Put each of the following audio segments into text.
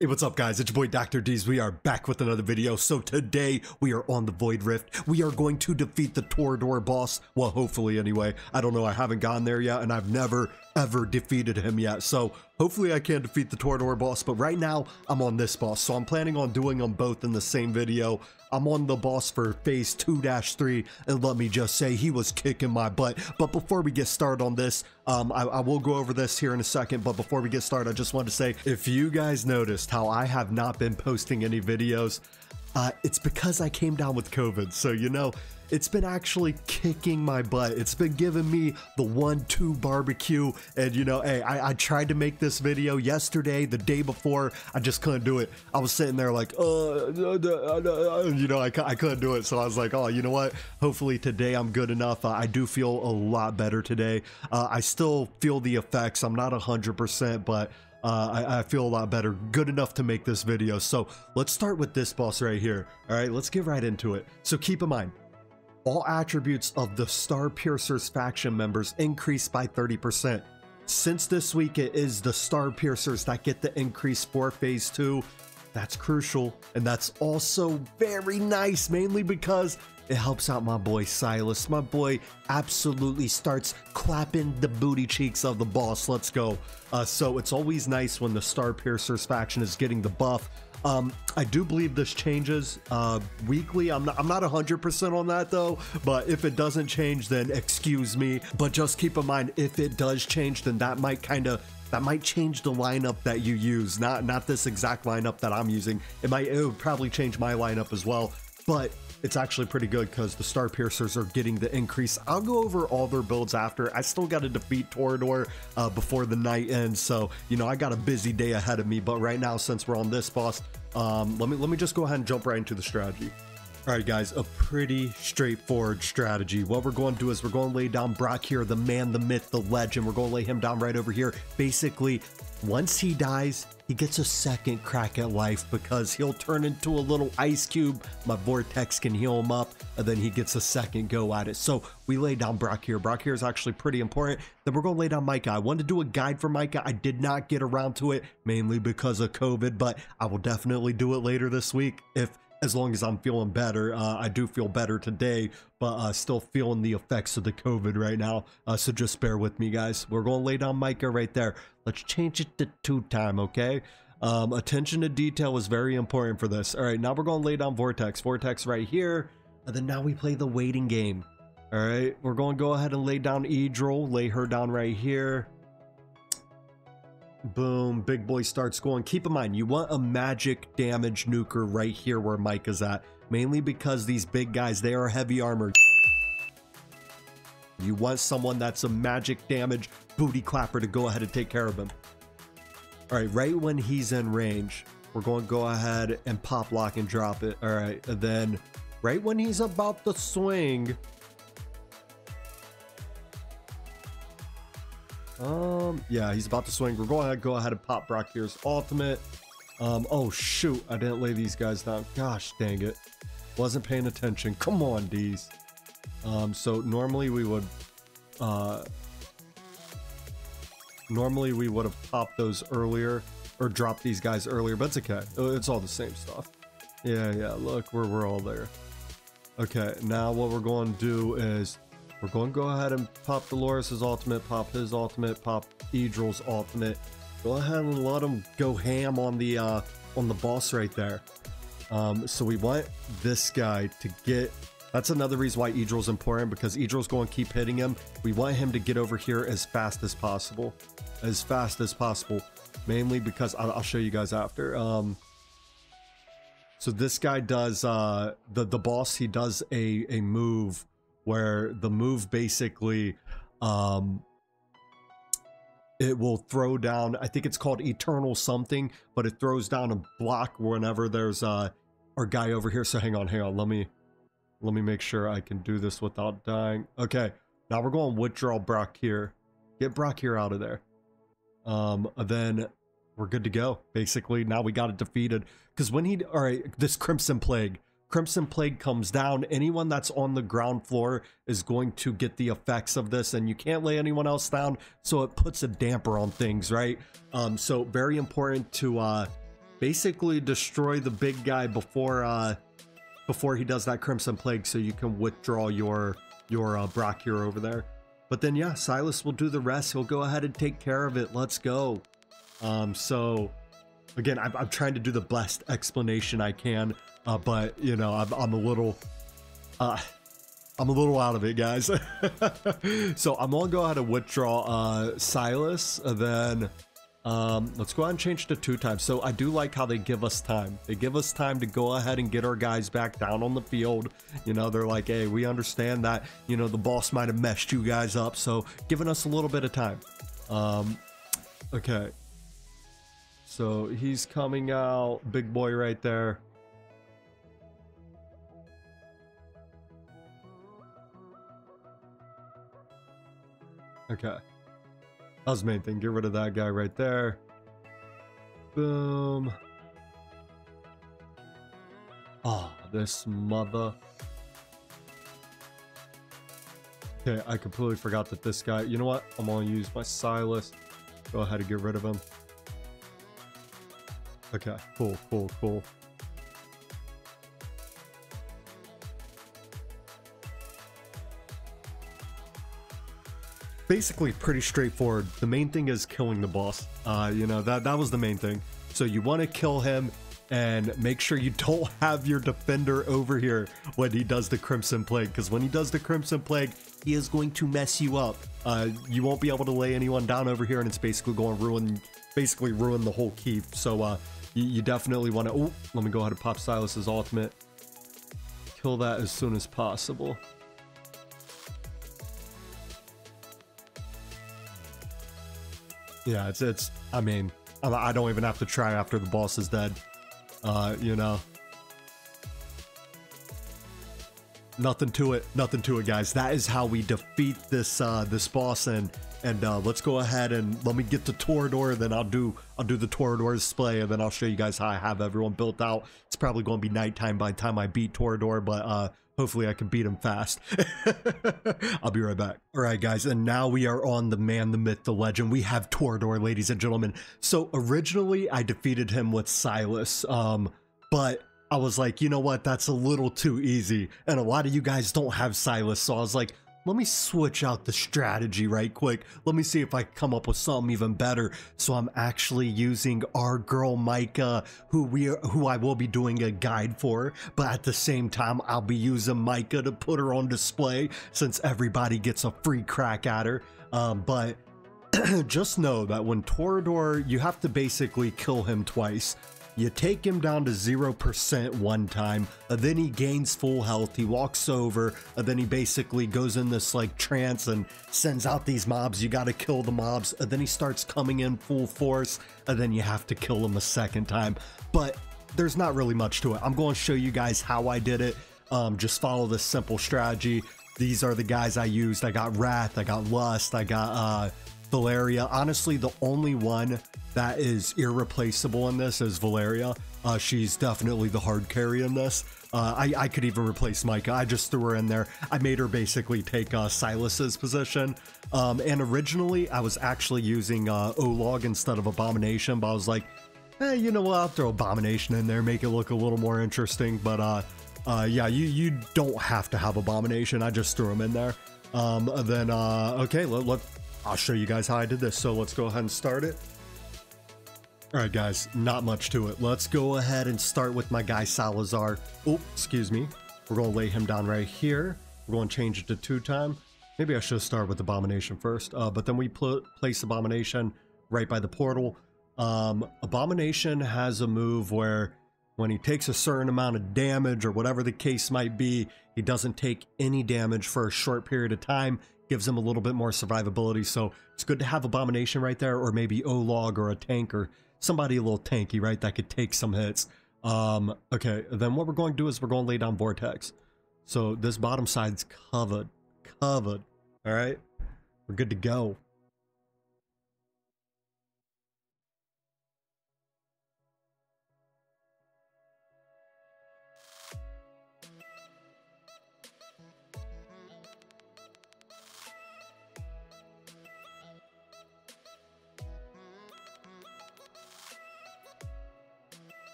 Hey, what's up guys? It's your boy Dr. D's. We are back with another video. So today we are on the Void Rift. We are going to defeat the Torodor boss. Well, hopefully anyway. I don't know. I haven't gone there yet and I've never ever defeated him yet. So hopefully I can defeat the Torodor boss. But right now I'm on this boss. So I'm planning on doing them both in the same video. I'm on the boss for phase 2-3 and let me just say he was kicking my butt. But before we get started on this, um, I, I will go over this here in a second. But before we get started, I just want to say if you guys noticed how I have not been posting any videos, uh, it's because I came down with COVID. So, you know, it's been actually kicking my butt. It's been giving me the one-two barbecue. And you know, hey, I, I, tried to make this video yesterday, the day before. I just couldn't do it. I was sitting there like, uh, you know, I, I couldn't do it. So I was like, oh, you know what? Hopefully today I'm good enough. I do feel a lot better today. Uh, I still feel the effects. I'm not 100%, but uh, I, I, feel a lot better. Good enough to make this video. So let's start with this boss right here. All right, let's get right into it. So keep in mind, all attributes of the Star Piercers faction members increase by 30%. Since this week it is the Star Piercers that get the increase for Phase 2, that's crucial. And that's also very nice, mainly because it helps out my boy Silas. My boy absolutely starts clapping the booty cheeks of the boss. Let's go. Uh, so it's always nice when the Star Piercers faction is getting the buff um, I do believe this changes uh, weekly. I'm not, I'm not 100% on that though, but if it doesn't change, then excuse me. But just keep in mind, if it does change, then that might kind of that might change the lineup that you use. Not not this exact lineup that I'm using. It might it would probably change my lineup as well. But it's actually pretty good because the Star Piercers are getting the increase. I'll go over all their builds after. I still got to defeat Torodor uh, before the night ends, so you know I got a busy day ahead of me. But right now, since we're on this boss, um, let me let me just go ahead and jump right into the strategy. All right, guys, a pretty straightforward strategy. What we're going to do is we're going to lay down Brock here, the man, the myth, the legend. We're going to lay him down right over here. Basically, once he dies, he gets a second crack at life because he'll turn into a little ice cube. My vortex can heal him up, and then he gets a second go at it. So we lay down Brock here. Brock here is actually pretty important. Then we're going to lay down Micah. I wanted to do a guide for Micah. I did not get around to it, mainly because of COVID, but I will definitely do it later this week if as long as I'm feeling better. Uh, I do feel better today, but uh, still feeling the effects of the COVID right now. Uh, so just bear with me, guys. We're going to lay down Micah right there. Let's change it to two time, okay? Um, attention to detail is very important for this. All right, now we're going to lay down Vortex. Vortex right here. And then now we play the waiting game. All right, we're going to go ahead and lay down Edril. Lay her down right here. Boom, big boy starts going. Keep in mind, you want a magic damage nuker right here where Mike is at. Mainly because these big guys, they are heavy armored. You want someone that's a magic damage booty clapper to go ahead and take care of him. All right, right when he's in range, we're going to go ahead and pop lock and drop it. All right, then right when he's about to swing, Um, yeah, he's about to swing. We're going to go ahead and pop Brock here's ultimate. Um, oh shoot, I didn't lay these guys down. Gosh dang it. Wasn't paying attention. Come on, D's. Um, so normally we would, uh, normally we would have popped those earlier or dropped these guys earlier, but it's okay. Uh, it's all the same stuff. Yeah, yeah, look, we're, we're all there. Okay, now what we're going to do is we're going to go ahead and pop Dolores' ultimate, pop his ultimate, pop Edril's ultimate. Go ahead and let him go ham on the uh, on the boss right there. Um, so we want this guy to get. That's another reason why Edril's important because Edril's going to keep hitting him. We want him to get over here as fast as possible, as fast as possible. Mainly because I'll, I'll show you guys after. Um, so this guy does uh, the the boss. He does a a move where the move basically um it will throw down i think it's called eternal something but it throws down a block whenever there's uh our guy over here. So hang on hang on. Let me let me make sure i can do this without dying. Okay. Now we're going withdraw brock here. Get brock here out of there. Um then we're good to go basically. Now we got it defeated. Because when he all right this crimson plague Crimson Plague comes down, anyone that's on the ground floor is going to get the effects of this, and you can't lay anyone else down, so it puts a damper on things, right? Um, so very important to uh, basically destroy the big guy before uh before he does that Crimson Plague so you can withdraw your your uh, Brock here over there. But then yeah, Silas will do the rest. He'll go ahead and take care of it. Let's go. Um, so again, I'm, I'm trying to do the best explanation I can, uh, but you know, I'm, I'm a little, uh, I'm a little out of it, guys. so I'm gonna go ahead and withdraw uh, Silas, then um, let's go ahead and change to two times. So I do like how they give us time. They give us time to go ahead and get our guys back down on the field. You know, they're like, hey, we understand that, you know, the boss might have messed you guys up. So giving us a little bit of time. Um, okay. So he's coming out. Big boy right there. Okay. That was the main thing. Get rid of that guy right there. Boom. Oh, this mother. Okay, I completely forgot that this guy... You know what? I'm gonna use my Silas. Go ahead and get rid of him. Okay, cool, cool, cool. basically pretty straightforward. The main thing is killing the boss. Uh, you know, that, that was the main thing. So you want to kill him and make sure you don't have your defender over here when he does the Crimson Plague. Because when he does the Crimson Plague, he is going to mess you up. Uh, you won't be able to lay anyone down over here and it's basically going to ruin, basically ruin the whole keep. So uh, you, you definitely want to, oh, let me go ahead and pop Silas's ultimate. Kill that as soon as possible. Yeah, it's it's. I mean, I don't even have to try after the boss is dead. Uh, you know. Nothing to it. Nothing to it, guys. That is how we defeat this uh, this boss. And and uh, let's go ahead and let me get the Torodor. Then I'll do I'll do the Torodor display, and then I'll show you guys how I have everyone built out. It's probably going to be nighttime by the time I beat Torodor, but uh, Hopefully I can beat him fast. I'll be right back. All right, guys, and now we are on the man, the myth, the legend. We have Torodor, ladies and gentlemen. So originally I defeated him with Silas, um, but I was like, you know what, that's a little too easy. And a lot of you guys don't have Silas, so I was like, let me switch out the strategy right quick. Let me see if I can come up with something even better. So I'm actually using our girl Micah, who we who I will be doing a guide for, but at the same time I'll be using Micah to put her on display since everybody gets a free crack at her. Um, but just know that when Torodor, you have to basically kill him twice. You take him down to 0% one time, and then he gains full health, he walks over, and then he basically goes in this like trance and sends out these mobs. You gotta kill the mobs, and then he starts coming in full force, and then you have to kill him a second time. But there's not really much to it. I'm going to show you guys how I did it. Um, just follow this simple strategy. These are the guys I used. I got Wrath, I got Lust, I got uh, Valeriya. Honestly, the only one that is irreplaceable in this is Valeriya. Uh, she's definitely the hard carry in this. Uh, I, I could even replace Micah. I just threw her in there. I made her basically take uh, Silas's position. Um, and originally, I was actually using uh, Olog instead of Abomination, but I was like, hey, you know what? I'll throw Abomination in there, make it look a little more interesting. But uh, uh, yeah, you, you don't have to have Abomination. I just threw him in there. Um, then, uh, okay, let, let, I'll show you guys how I did this. So let's go ahead and start it. All right, guys, not much to it. Let's go ahead and start with my guy Salazar. Oh, excuse me. We're going to lay him down right here. We're going to change it to two time. Maybe I should start with Abomination first. Uh, but then we pl place Abomination right by the portal. Um, Abomination has a move where when he takes a certain amount of damage or whatever the case might be, he doesn't take any damage for a short period of time gives him a little bit more survivability. So it's good to have Abomination right there, or maybe Olog or a tank or somebody a little tanky, right, that could take some hits. Um, okay, then what we're going to do is we're going to lay down Vortex. So this bottom side's covered, covered, all right? We're good to go.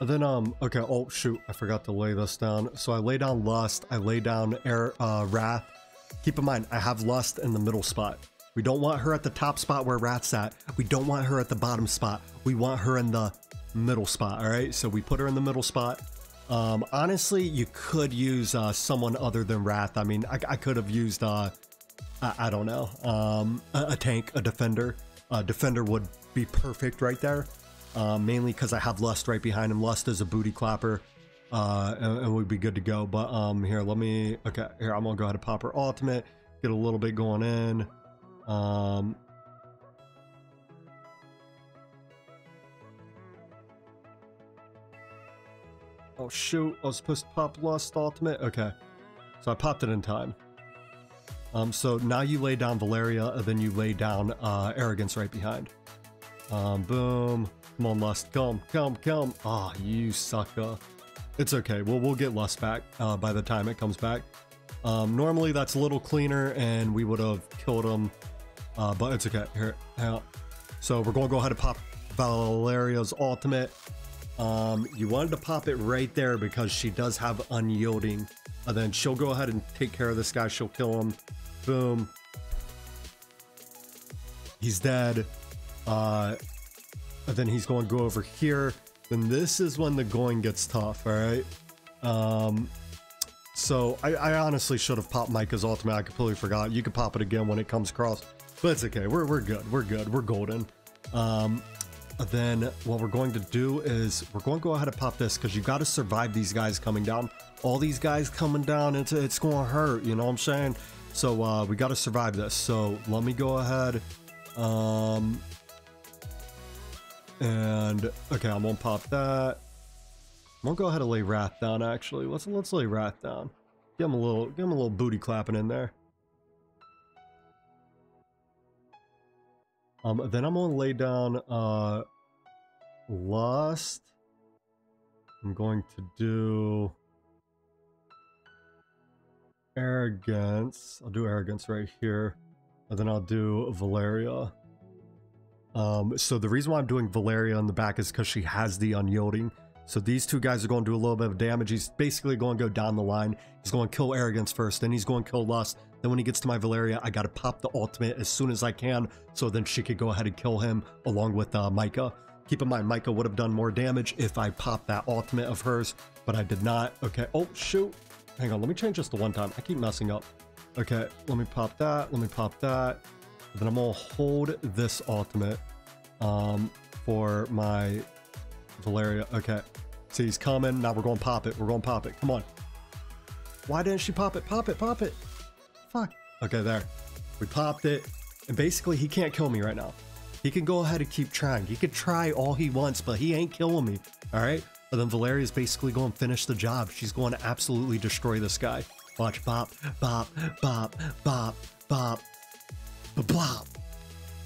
And then, um, okay, oh shoot, I forgot to lay this down. So I lay down Lust, I lay down Air, uh, Wrath. Keep in mind, I have Lust in the middle spot. We don't want her at the top spot where Wrath's at. We don't want her at the bottom spot. We want her in the middle spot, all right? So we put her in the middle spot. Um, honestly, you could use uh, someone other than Wrath. I mean, I, I could have used, uh, I, I don't know, um, a, a tank, a defender. A defender would be perfect right there uh, mainly because I have Lust right behind him. Lust is a booty clapper, uh, and, and, we'd be good to go. But um, here, let me. Okay, here I'm gonna go ahead and pop her ultimate, get a little bit going in. Um, oh shoot, I was supposed to pop Lust ultimate. Okay, so I popped it in time. Um, so now you lay down Valeriya, and then you lay down uh, Arrogance right behind. Um, boom. Come on, Lust. Come, come, come. Ah, oh, you sucker. It's okay. We'll, we'll get Lust back uh, by the time it comes back. Um, normally that's a little cleaner and we would have killed him, uh, but it's okay. Here, hang So we're going to go ahead and pop Valeriya's ultimate. Um, you wanted to pop it right there because she does have unyielding. And then she'll go ahead and take care of this guy. She'll kill him. Boom. He's dead. Uh, and then he's going to go over here. Then this is when the going gets tough, all right? Um, so I, I honestly should have popped Micah's ultimate. I completely forgot. You can pop it again when it comes across, but it's okay. We're, we're good. We're good. We're golden. Um, then what we're going to do is we're going to go ahead and pop this because you got to survive these guys coming down. All these guys coming down, it's, it's going to hurt, you know what I'm saying? So uh, we got to survive this. So let me go ahead. Um, and okay, I'm gonna pop that. I'm gonna go ahead and lay Wrath down. Actually, let's let's lay Wrath down. Give him a little, give him a little booty clapping in there. Um, then I'm gonna lay down uh, Lust. I'm going to do Arrogance. I'll do Arrogance right here. And then I'll do Valeriya. Um, so the reason why I'm doing Valeriya on the back is because she has the unyielding. So these two guys are going to do a little bit of damage. He's basically going to go down the line. He's going to kill Arrogance first, then he's going to kill Lust. Then when he gets to my Valeriya, I got to pop the ultimate as soon as I can, so then she could go ahead and kill him along with uh, Micah. Keep in mind, Micah would have done more damage if I popped that ultimate of hers, but I did not. Okay, oh shoot. Hang on, let me change this to one time. I keep messing up. Okay, let me pop that, let me pop that. Then I'm gonna hold this ultimate um, for my Valeriya. Okay. See, he's coming. Now we're going to pop it. We're going to pop it. Come on. Why didn't she pop it? Pop it, pop it. Fuck. Okay, there. We popped it. And basically, he can't kill me right now. He can go ahead and keep trying. He could try all he wants, but he ain't killing me. All right? But then Valeriya's basically going to finish the job. She's going to absolutely destroy this guy. Watch. Bop, bop, bop, bop, bop, bop.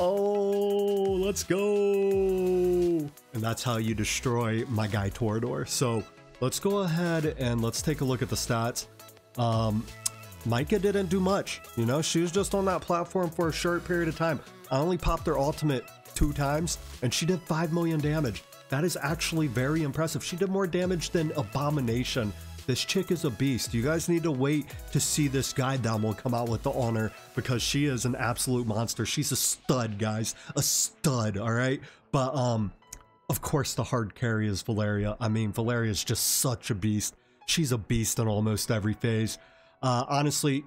Oh, let's go. And that's how you destroy my guy Torodor. So let's go ahead and let's take a look at the stats. Um, Micah didn't do much. You know, she was just on that platform for a short period of time. I only popped her ultimate two times and she did 5 million damage. That is actually very impressive. She did more damage than Abomination this chick is a beast. You guys need to wait to see this guide that will come out with the honor because she is an absolute monster. She's a stud, guys. A stud, all right? But, um, of course, the hard carry is Valeriya. I mean, Valeriya is just such a beast. She's a beast in almost every phase. Uh, honestly,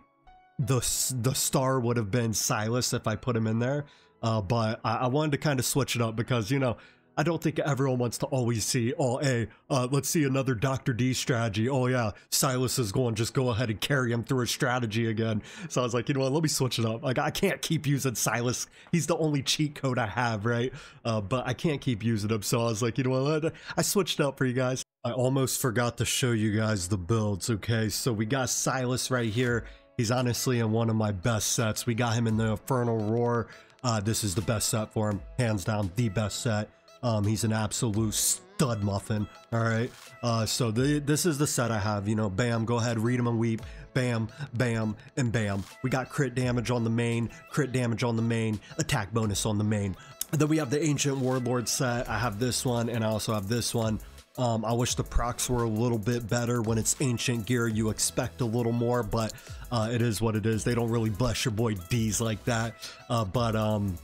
the the star would have been Silas if I put him in there. Uh, but I, I wanted to kind of switch it up because, you know, I don't think everyone wants to always see, oh, hey, uh, let's see another Dr. D strategy. Oh, yeah, Silas is going just go ahead and carry him through a strategy again. So I was like, you know what, let me switch it up. Like, I can't keep using Silas. He's the only cheat code I have, right? Uh, but I can't keep using him. So I was like, you know what, I switched up for you guys. I almost forgot to show you guys the builds, okay? So we got Silas right here. He's honestly in one of my best sets. We got him in the Infernal Roar. Uh, this is the best set for him, hands down, the best set. Um, he's an absolute stud muffin. All right. Uh, so the, this is the set I have. You know, bam, go ahead, read him and weep. Bam, bam, and bam. We got crit damage on the main, crit damage on the main, attack bonus on the main. then we have the Ancient Warlord set. I have this one, and I also have this one. Um, I wish the procs were a little bit better. When it's ancient gear, you expect a little more, but uh, it is what it is. They don't really bless your boy D's like that. Uh, but um,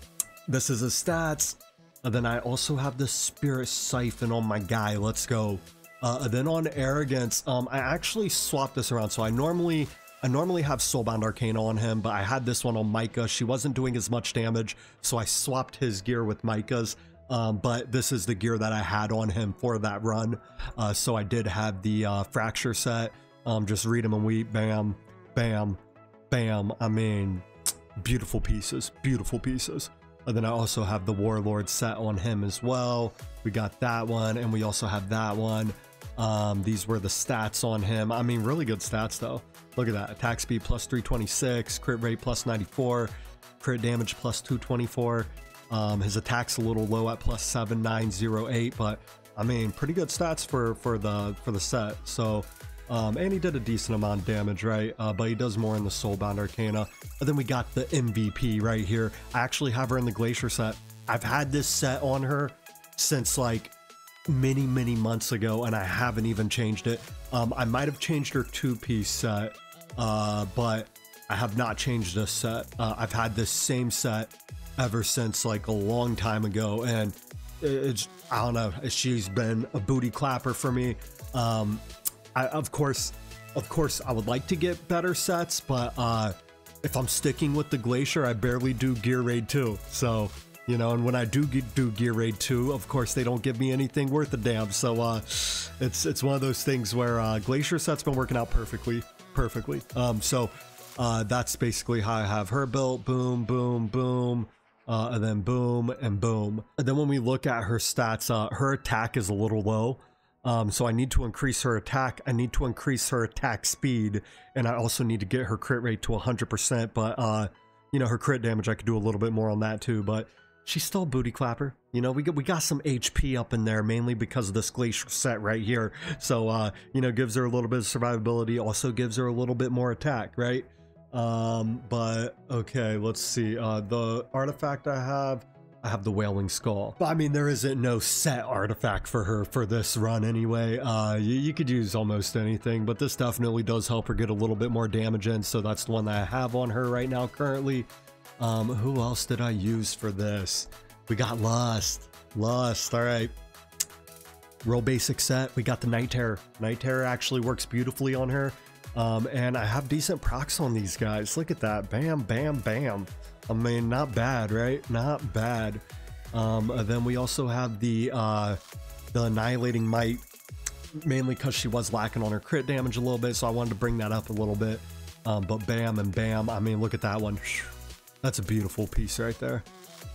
this is his stats. And then I also have the Spirit Siphon on my guy. Let's go. Uh, then on Arrogance, um, I actually swapped this around. So I normally I normally have Soulbound Arcana on him, but I had this one on Micah. She wasn't doing as much damage, so I swapped his gear with Micah's. Um, but this is the gear that I had on him for that run. Uh, so I did have the uh, Fracture set. Um, just read them and weep. Bam, bam, bam. I mean, beautiful pieces, beautiful pieces. And then I also have the Warlord set on him as well. We got that one, and we also have that one. Um, these were the stats on him. I mean, really good stats though. Look at that. Attack speed plus 326, crit rate plus 94, crit damage plus 224. Um, his attack's a little low at plus 7908, but I mean, pretty good stats for for the for the set. So, um, and he did a decent amount of damage, right? Uh, but he does more in the Soulbound Arcana. And then we got the MVP right here. I actually have her in the Glacier set. I've had this set on her since like many, many months ago, and I haven't even changed it. Um, I might have changed her two-piece set, uh, but I have not changed this set. Uh, I've had this same set ever since like a long time ago, and it's I don't know. She's been a booty clapper for me. Um, I, of course, of course, I would like to get better sets, but uh, if I'm sticking with the Glacier, I barely do Gear Raid 2. So you know and when i do do gear raid 2 of course they don't give me anything worth a damn. So uh it's it's one of those things where uh glacier set's been working out perfectly perfectly. Um so uh that's basically how i have her built. Boom boom boom uh and then boom and boom. And then when we look at her stats uh her attack is a little low um, so I need to increase her attack. I need to increase her attack speed, and I also need to get her crit rate to 100%. But uh, you know, her crit damage, I could do a little bit more on that too. But she's still a booty clapper. You know, we got, we got some HP up in there, mainly because of this glacier set right here. So, uh, you know, gives her a little bit of survivability, also gives her a little bit more attack, right? Um, but okay, let's see. Uh, the artifact I have, I have the Wailing Skull. But I mean, there isn't no set artifact for her for this run anyway. Uh, you, you could use almost anything, but this definitely does help her get a little bit more damage in. So that's the one that I have on her right now currently. Um, who else did I use for this? We got Lust. Lust, all right. Real basic set. We got the Night Terror. Night Terror actually works beautifully on her. Um, and I have decent procs on these guys. Look at that. Bam, bam, bam. I mean, not bad, right? Not bad. Um, then we also have the uh, the Annihilating Might, mainly because she was lacking on her crit damage a little bit, so I wanted to bring that up a little bit. Um, but bam and bam, I mean, look at that one. That's a beautiful piece right there.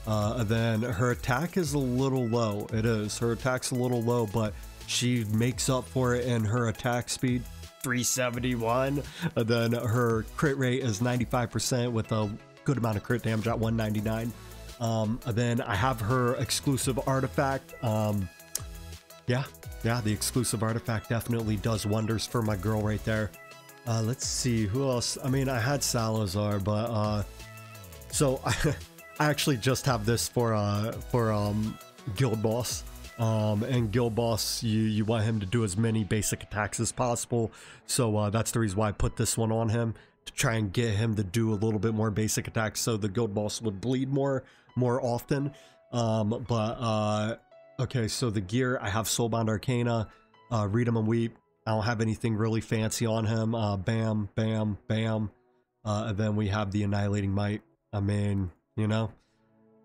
Uh, then her attack is a little low. It is. Her attack's a little low, but she makes up for it in her attack speed. 371. And then her crit rate is 95% with a good amount of crit damage at 199. Um, then I have her exclusive artifact. Um, yeah, yeah, the exclusive artifact definitely does wonders for my girl right there. Uh, let's see who else. I mean, I had Salazar, but uh, so I, I actually just have this for uh for um guild boss. Um, and guild boss, you you want him to do as many basic attacks as possible. So uh, that's the reason why I put this one on him to try and get him to do a little bit more basic attacks, so the guild boss would bleed more more often. Um, but uh, okay, so the gear I have Soulbound Arcana, uh, Read 'em and Weep. I don't have anything really fancy on him. Uh, bam, bam, bam. Uh, and then we have the Annihilating Might. I mean, you know,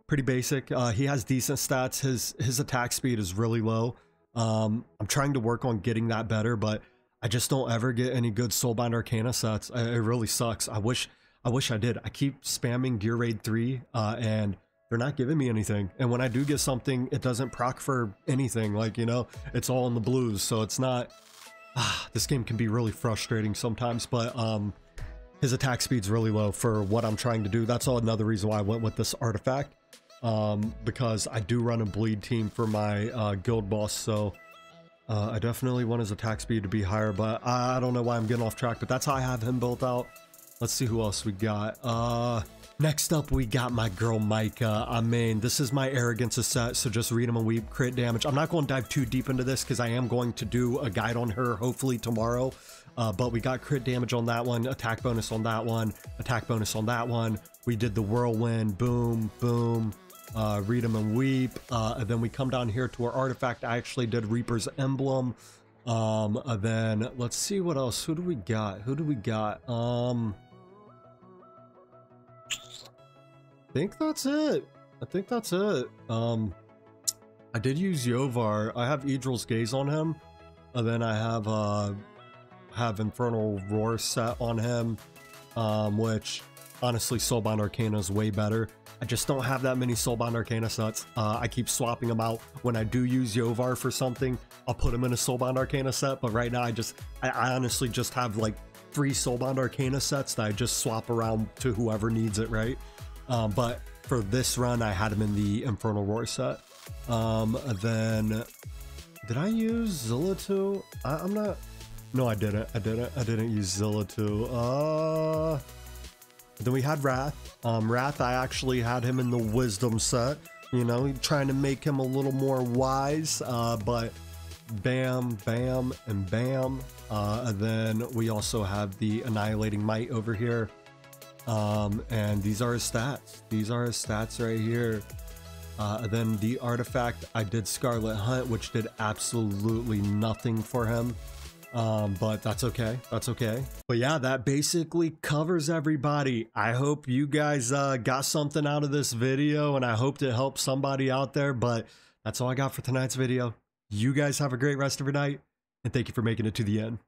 pretty basic. Uh, he has decent stats. His his attack speed is really low. Um, I'm trying to work on getting that better, but I just don't ever get any good Soulbound Arcana sets. It really sucks. I wish I wish I did. I keep spamming Gear Raid 3, uh, and they're not giving me anything. And when I do get something, it doesn't proc for anything. Like, you know, it's all in the blues. So it's not... Ah, this game can be really frustrating sometimes, but um, his attack speed's really low for what I'm trying to do. That's all another reason why I went with this artifact. Um, because I do run a bleed team for my uh, guild boss, so uh, I definitely want his attack speed to be higher, but I, I, don't know why I'm getting off track, but that's how I have him built out. Let's see who else we got. Uh, Next up, we got my girl Micah. I mean, this is my arrogance set, so just read them and weep crit damage. I'm not going to dive too deep into this because I am going to do a guide on her hopefully tomorrow. Uh, but we got crit damage on that one, attack bonus on that one, attack bonus on that one. We did the whirlwind, boom, boom, uh, read them and weep. Uh, and then we come down here to our artifact. I actually did Reaper's Emblem. Um, and then let's see what else. Who do we got? Who do we got? Um, I think that's it. I think that's it. Um, I did use Yovar. I have Idril's Gaze on him. And then I have, uh, have Infernal Roar set on him. Um, which honestly, Soulbound Arcana is way better. I just don't have that many Soulbound Arcana sets. Uh, I keep swapping them out. When I do use Yovar for something, I'll put them in a Soulbound Arcana set. But right now, I just, I, I honestly just have like three Soulbound Arcana sets that I just swap around to whoever needs it, right? Um, but for this run, I had them in the Infernal Roar set. Um, then, did I use Zilla I, I'm not. No, I didn't. I didn't. I didn't use Zilla Uh. Then we had Wrath. Um, Wrath, I actually had him in the Wisdom set. You know, trying to make him a little more wise. Uh, but bam, bam, and bam. Uh, and then we also have the Annihilating Might over here. Um, and these are his stats. These are his stats right here. Uh, then the artifact, I did Scarlet Hunt, which did absolutely nothing for him. Um, but that's okay. That's okay. But yeah, that basically covers everybody. I hope you guys uh, got something out of this video and I hope to help somebody out there. But that's all I got for tonight's video. You guys have a great rest of your night and thank you for making it to the end.